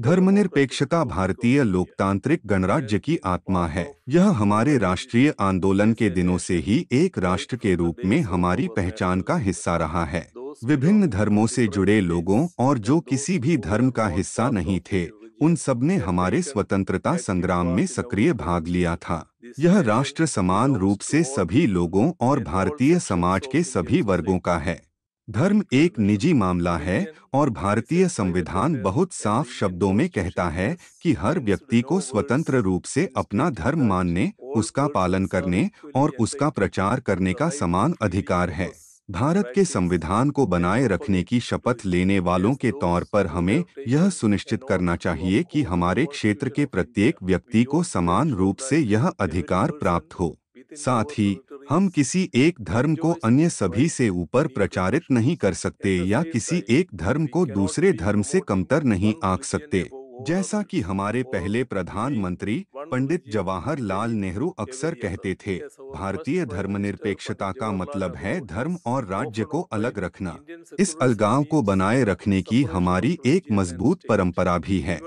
धर्मनिरपेक्षता भारतीय लोकतांत्रिक गणराज्य की आत्मा है। यह हमारे राष्ट्रीय आंदोलन के दिनों से ही एक राष्ट्र के रूप में हमारी पहचान का हिस्सा रहा है। विभिन्न धर्मों से जुड़े लोगों और जो किसी भी धर्म का हिस्सा नहीं थे उन सबने हमारे स्वतंत्रता संग्राम में सक्रिय भाग लिया था। यह राष्ट्र समान रूप से सभी लोगों और भारतीय समाज के सभी वर्गों का है। धर्म एक निजी मामला है और भारतीय संविधान बहुत साफ़ शब्दों में कहता है कि हर व्यक्ति को स्वतंत्र रूप से अपना धर्म मानने, उसका पालन करने और उसका प्रचार करने का समान अधिकार है। भारत के संविधान को बनाए रखने की शपथ लेने वालों के तौर पर हमें यह सुनिश्चित करना चाहिए कि हमारे क्षेत्र के प्रत्येक व्यक्ति को समान रूप से यह अधिकार प्राप्त हो। साथ ही हम किसी एक धर्म को अन्य सभी से ऊपर प्रचारित नहीं कर सकते या किसी एक धर्म को दूसरे धर्म से कमतर नहीं आंक सकते। जैसा कि हमारे पहले प्रधानमंत्री पंडित जवाहरलाल नेहरू अक्सर कहते थे, भारतीय धर्मनिरपेक्षता का मतलब है धर्म और राज्य को अलग रखना। इस अलगाव को बनाए रखने की हमारी एक मज़बूत परंपरा भी है।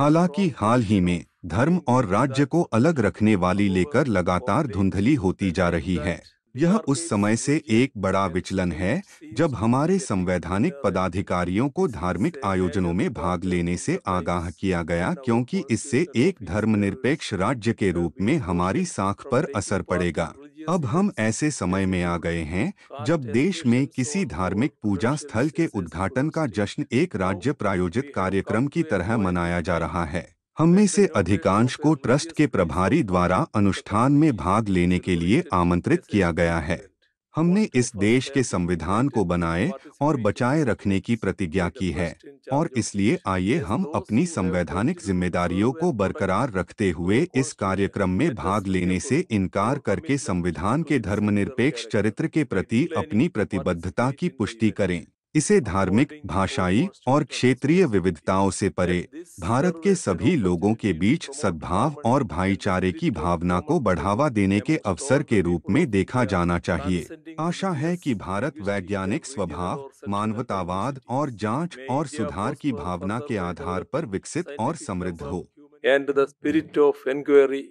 हालाँकि हाल ही में धर्म और राज्य को अलग रखने वाली लेकर लगातार धुंधली होती जा रही है। यह उस समय से एक बड़ा विचलन है, जब हमारे संवैधानिक पदाधिकारियों को धार्मिक आयोजनों में भाग लेने से आगाह किया गया, क्योंकि इससे एक धर्मनिरपेक्ष राज्य के रूप में हमारी साख पर असर पड़ेगा। अब हम ऐसे समय में आ गए हैं, जब देश में किसी धार्मिक पूजा स्थल के उद्घाटन का जश्न एक राज्य प्रायोजित कार्यक्रम की तरह मनाया जा रहा है। हम में से अधिकांश को ट्रस्ट के प्रभारी द्वारा अनुष्ठान में भाग लेने के लिए आमंत्रित किया गया है। हमने इस देश के संविधान को बनाए और बचाए रखने की प्रतिज्ञा की है और इसलिए आइए हम अपनी संवैधानिक जिम्मेदारियों को बरकरार रखते हुए इस कार्यक्रम में भाग लेने से इनकार करके संविधान के धर्मनिरपेक्ष चरित्र के प्रति अपनी प्रतिबद्धता की पुष्टि करें। इसे धार्मिक, भाषाई और क्षेत्रीय विविधताओं से परे भारत के सभी लोगों के बीच सद्भाव और भाईचारे की भावना को बढ़ावा देने के अवसर के रूप में देखा जाना चाहिए आशा है कि भारत वैज्ञानिक स्वभाव, मानवतावाद और जाँच और सुधार की भावना के आधार पर विकसित और समृद्ध हो and the spirit of inquiry.